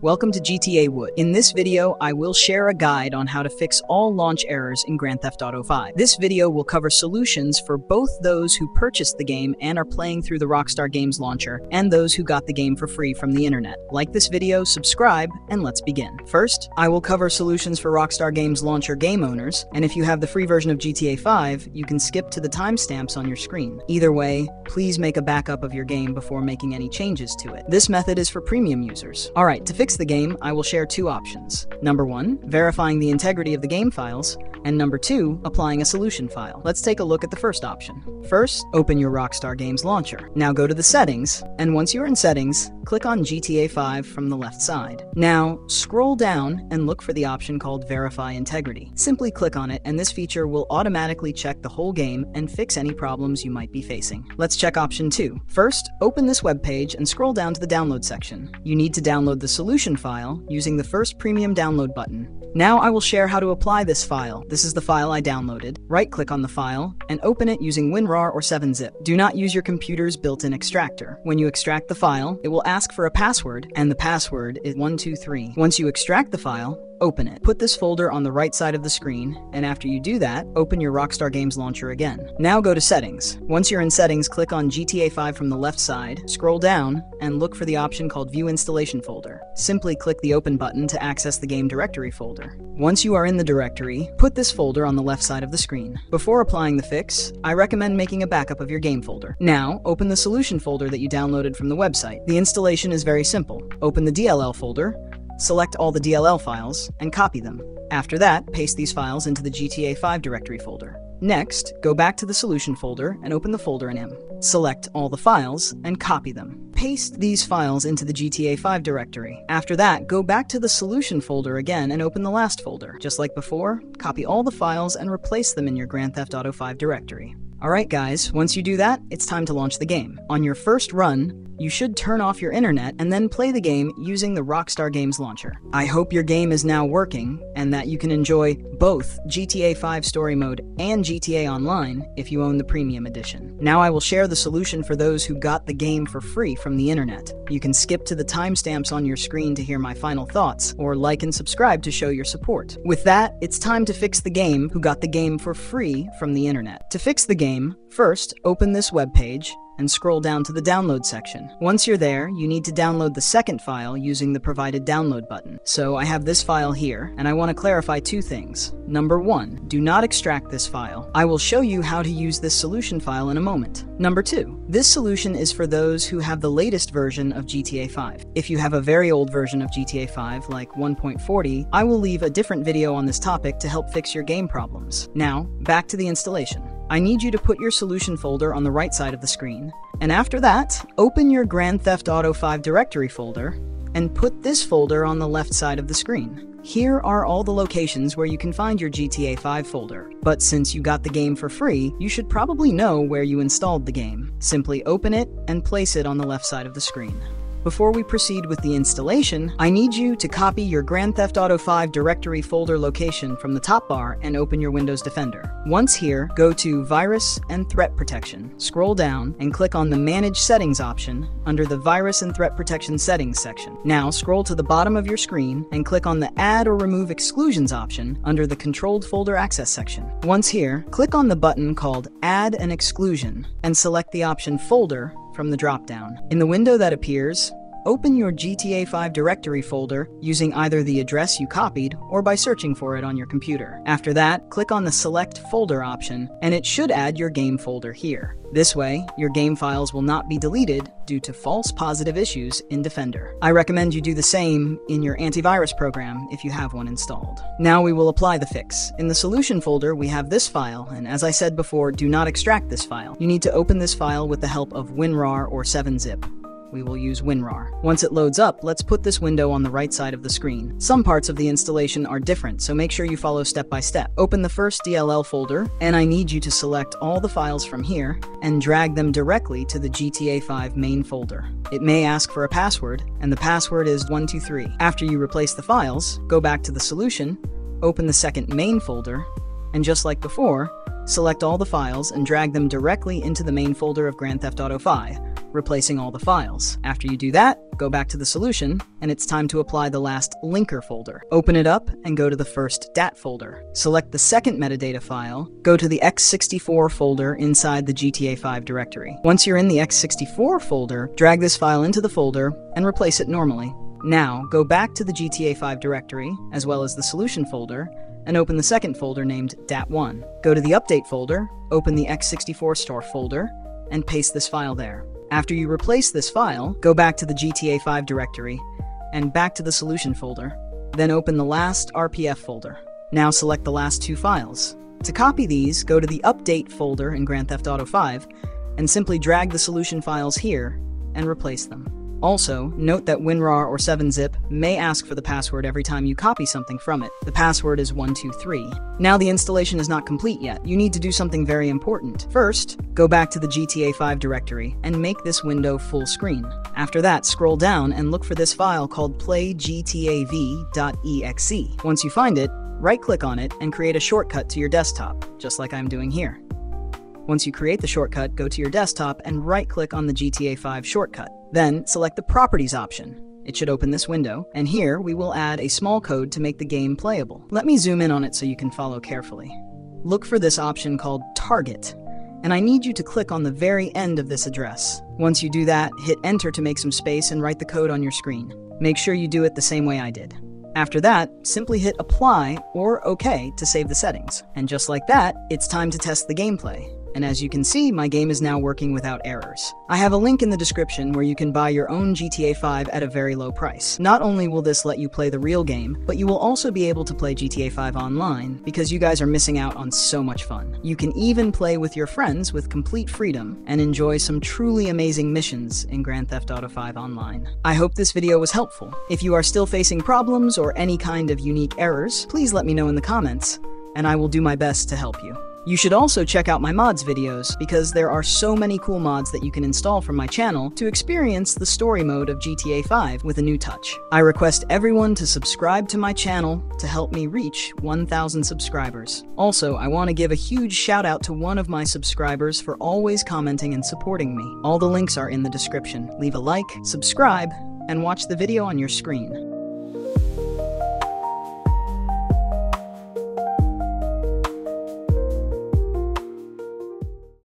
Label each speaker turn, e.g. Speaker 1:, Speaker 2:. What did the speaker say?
Speaker 1: Welcome to GTA Wood. In this video, I will share a guide on how to fix all launch errors in Grand Theft Auto 5. This video will cover solutions for both those who purchased the game and are playing through the Rockstar Games launcher, and those who got the game for free from the internet. Like this video, subscribe, and let's begin. First, I will cover solutions for Rockstar Games launcher game owners, and if you have the free version of GTA 5, you can skip to the timestamps on your screen. Either way, please make a backup of your game before making any changes to it. This method is for premium users. Alright, to fix fix the game, I will share two options. Number one, verifying the integrity of the game files, and number two, applying a solution file. Let's take a look at the first option. First, open your Rockstar Games launcher. Now go to the settings, and once you're in settings, click on GTA 5 from the left side. Now, scroll down and look for the option called Verify Integrity. Simply click on it, and this feature will automatically check the whole game and fix any problems you might be facing. Let's check option 2. First, open this web page and scroll down to the download section. You need to download the solution file using the first premium download button. Now I will share how to apply this file. This is the file I downloaded. Right-click on the file and open it using WinRAR or 7-zip. Do not use your computer's built-in extractor. When you extract the file, it will ask for a password, and the password is 123. Once you extract the file, open it. Put this folder on the right side of the screen, and after you do that, open your Rockstar Games launcher again. Now go to Settings. Once you're in Settings, click on GTA 5 from the left side, scroll down, and look for the option called View Installation Folder. Simply click the Open button to access the game directory folder. Once you are in the directory, put this folder on the left side of the screen. Before applying the fix, I recommend making a backup of your game folder. Now, open the solution folder that you downloaded from the website. The installation is very simple. Open the DLL folder, Select all the DLL files and copy them. After that, paste these files into the GTA 5 directory folder. Next, go back to the solution folder and open the folder in M. Select all the files and copy them. Paste these files into the GTA 5 directory. After that, go back to the solution folder again and open the last folder. Just like before, copy all the files and replace them in your Grand Theft Auto 5 directory. Alright guys, once you do that, it's time to launch the game. On your first run, you should turn off your internet and then play the game using the Rockstar Games launcher. I hope your game is now working and that you can enjoy both GTA 5 Story Mode and GTA Online if you own the Premium Edition. Now I will share the solution for those who got the game for free from the internet. You can skip to the timestamps on your screen to hear my final thoughts, or like and subscribe to show your support. With that, it's time to fix the game who got the game for free from the internet. To fix the game, first, open this web page and scroll down to the download section. Once you're there, you need to download the second file using the provided download button. So I have this file here, and I want to clarify two things. Number one, do not extract this file. I will show you how to use this solution file in a moment. Number two, this solution is for those who have the latest version of GTA 5. If you have a very old version of GTA 5, like 1.40, I will leave a different video on this topic to help fix your game problems. Now, back to the installation. I need you to put your solution folder on the right side of the screen, and after that, open your Grand Theft Auto 5 directory folder and put this folder on the left side of the screen. Here are all the locations where you can find your GTA 5 folder, but since you got the game for free, you should probably know where you installed the game. Simply open it and place it on the left side of the screen. Before we proceed with the installation, I need you to copy your Grand Theft Auto 5 directory folder location from the top bar and open your Windows Defender. Once here, go to Virus and Threat Protection, scroll down, and click on the Manage Settings option under the Virus and Threat Protection Settings section. Now, scroll to the bottom of your screen and click on the Add or Remove Exclusions option under the Controlled Folder Access section. Once here, click on the button called Add an Exclusion and select the option Folder from the dropdown. In the window that appears, Open your GTA 5 directory folder using either the address you copied or by searching for it on your computer. After that, click on the Select Folder option, and it should add your game folder here. This way, your game files will not be deleted due to false positive issues in Defender. I recommend you do the same in your antivirus program if you have one installed. Now we will apply the fix. In the solution folder, we have this file, and as I said before, do not extract this file. You need to open this file with the help of WinRAR or 7-zip we will use WinRAR. Once it loads up, let's put this window on the right side of the screen. Some parts of the installation are different, so make sure you follow step by step. Open the first DLL folder, and I need you to select all the files from here and drag them directly to the GTA 5 main folder. It may ask for a password, and the password is 123. After you replace the files, go back to the solution, open the second main folder, and just like before, select all the files and drag them directly into the main folder of Grand Theft Auto 5, replacing all the files. After you do that, go back to the solution, and it's time to apply the last linker folder. Open it up and go to the first DAT folder. Select the second metadata file, go to the x64 folder inside the GTA 5 directory. Once you're in the x64 folder, drag this file into the folder and replace it normally. Now, go back to the GTA 5 directory, as well as the solution folder, and open the second folder named DAT1. Go to the update folder, open the x64 store folder, and paste this file there. After you replace this file, go back to the GTA 5 directory and back to the solution folder. Then open the last RPF folder. Now select the last two files. To copy these, go to the update folder in Grand Theft Auto 5 and simply drag the solution files here and replace them. Also, note that WinRAR or 7-Zip may ask for the password every time you copy something from it. The password is 123. Now the installation is not complete yet. You need to do something very important. First, go back to the GTA 5 directory and make this window full screen. After that, scroll down and look for this file called playgtav.exe. Once you find it, right-click on it and create a shortcut to your desktop, just like I'm doing here. Once you create the shortcut, go to your desktop and right-click on the GTA 5 shortcut. Then, select the Properties option. It should open this window, and here we will add a small code to make the game playable. Let me zoom in on it so you can follow carefully. Look for this option called Target, and I need you to click on the very end of this address. Once you do that, hit Enter to make some space and write the code on your screen. Make sure you do it the same way I did. After that, simply hit Apply or OK to save the settings. And just like that, it's time to test the gameplay and as you can see, my game is now working without errors. I have a link in the description where you can buy your own GTA 5 at a very low price. Not only will this let you play the real game, but you will also be able to play GTA 5 online, because you guys are missing out on so much fun. You can even play with your friends with complete freedom, and enjoy some truly amazing missions in Grand Theft Auto 5 Online. I hope this video was helpful. If you are still facing problems or any kind of unique errors, please let me know in the comments, and I will do my best to help you. You should also check out my mods videos, because there are so many cool mods that you can install from my channel to experience the story mode of GTA 5 with a new touch. I request everyone to subscribe to my channel to help me reach 1,000 subscribers. Also, I want to give a huge shout out to one of my subscribers for always commenting and supporting me. All the links are in the description. Leave a like, subscribe, and watch the video on your screen.